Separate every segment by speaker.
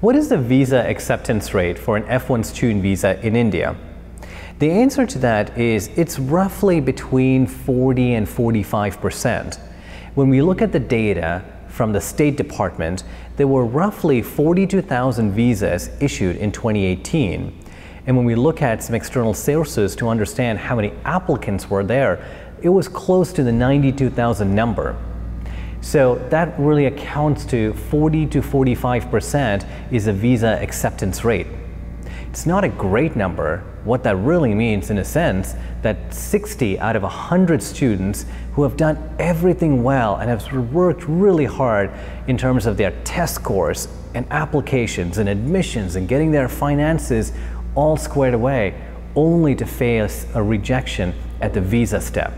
Speaker 1: What is the visa acceptance rate for an F1 student visa in India? The answer to that is it's roughly between 40 and 45 percent. When we look at the data from the State Department, there were roughly 42,000 visas issued in 2018. And when we look at some external sources to understand how many applicants were there, it was close to the 92,000 number. So that really accounts to 40 to 45% is a visa acceptance rate. It's not a great number. What that really means in a sense that 60 out of 100 students who have done everything well and have worked really hard in terms of their test scores and applications and admissions and getting their finances all squared away only to face a rejection at the visa step.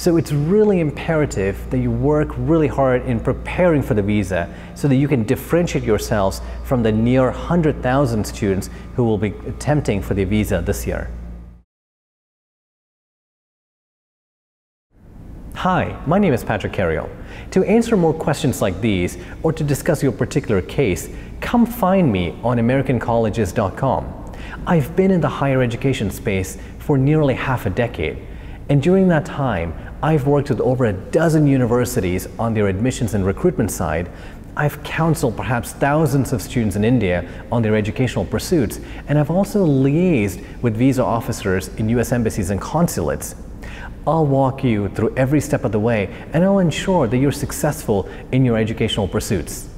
Speaker 1: So it's really imperative that you work really hard in preparing for the visa so that you can differentiate yourselves from the near 100,000 students who will be attempting for the visa this year. Hi, my name is Patriek Karayil. To answer more questions like these or to discuss your particular case, come find me on AmericanColleges.com. I've been in the higher education space for nearly half a decade, and during that time, I've worked with over a dozen universities on their admissions and recruitment side. I've counseled perhaps thousands of students in India on their educational pursuits, and I've also liaised with visa officers in US embassies and consulates. I'll walk you through every step of the way, and I'll ensure that you're successful in your educational pursuits.